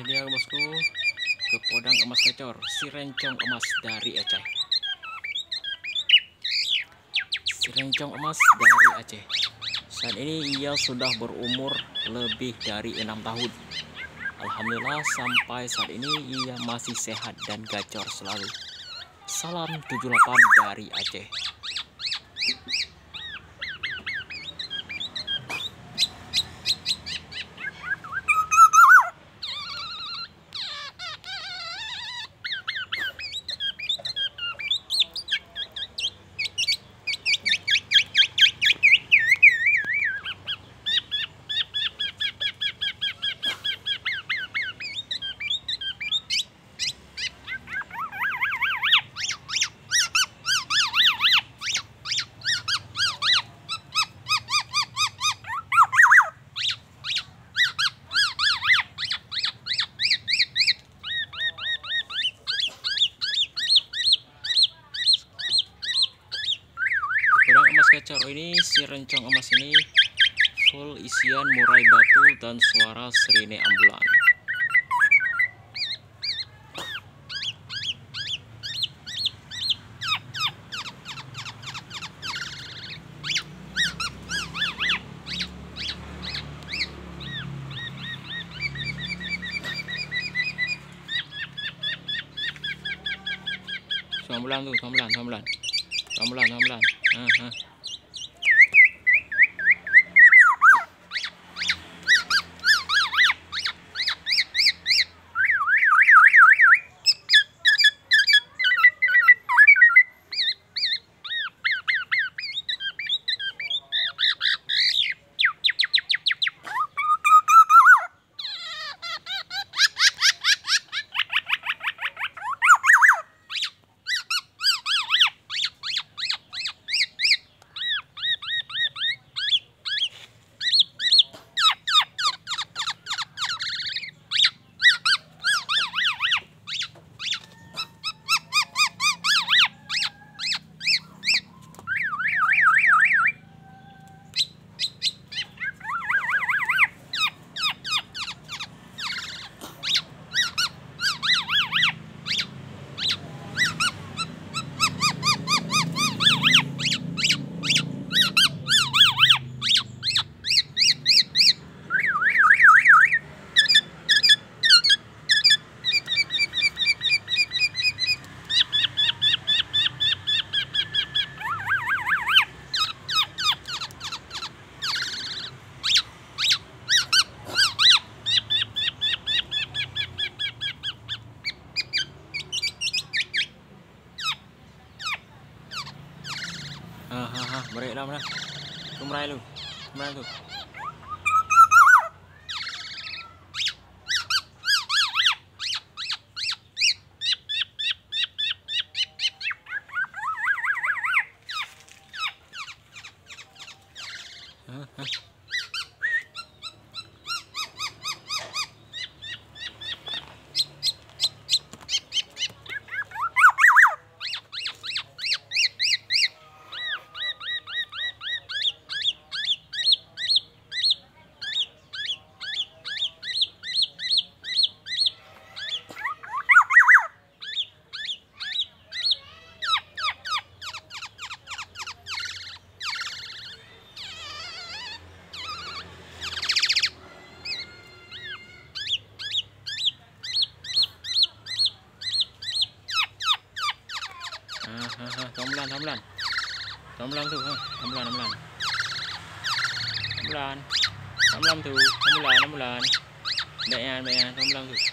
bosku. Ke podang emas gacor si rencong emas dari Aceh. Si rencong emas dari Aceh. Saat ini ia sudah berumur lebih dari enam tahun. Alhamdulillah sampai saat ini ia masih sehat dan gacor selalu. Salam 78 dari Aceh Kurang emas gacor ini si rencong emas ini full isian murai batu dan suara serine ambulan. Ambulan tuh, ambulan, ambulan. Ambulan, ambulan. Ah, ah. Ah, nambah nambah kembali lu kembali lu không lan không lan không lan thôi. Không lần không lần không lần không lần thử. Không lần không lần mẹ an mẹ an không lần thử.